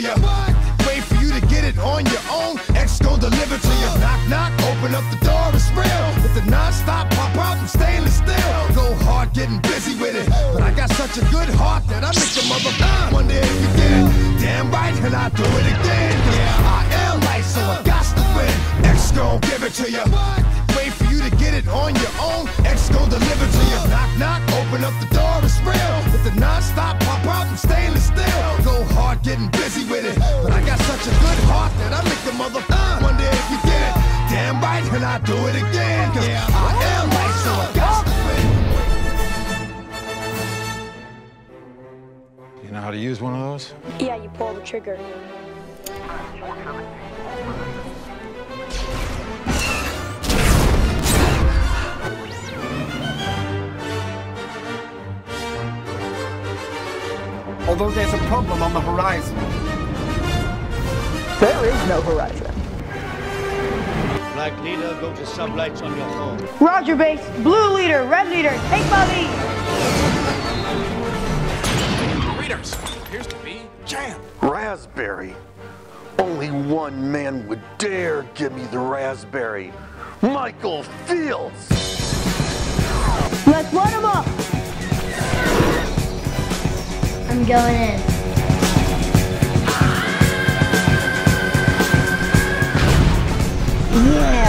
you. Wait for you to get it on your own. X gon' deliver to you. Knock, knock, open up the door, it's real. With the non-stop pop out and stainless steel. Go hard getting busy with it. But I got such a good heart that I make the mother one day if you get it. Damn right, and I do it again. Yeah, I am light, so I got to win. X gon' give it to you. Wait for you to get it on your own. X gon' deliver to you. Knock, knock, open up the door, it's real. With the non-stop and I do it again. Cause I am light, so I got to win. You know how to use one of those? Yeah, you pull the trigger. Although there's a problem on the horizon. There is no horizon. Black leader, go to sublights on your phone. Roger base, blue leader, red leader, take my lead. Readers, appears to be jam. Raspberry. Only one man would dare give me the raspberry. Michael Fields. Let's light them up. I'm going in. Yeah.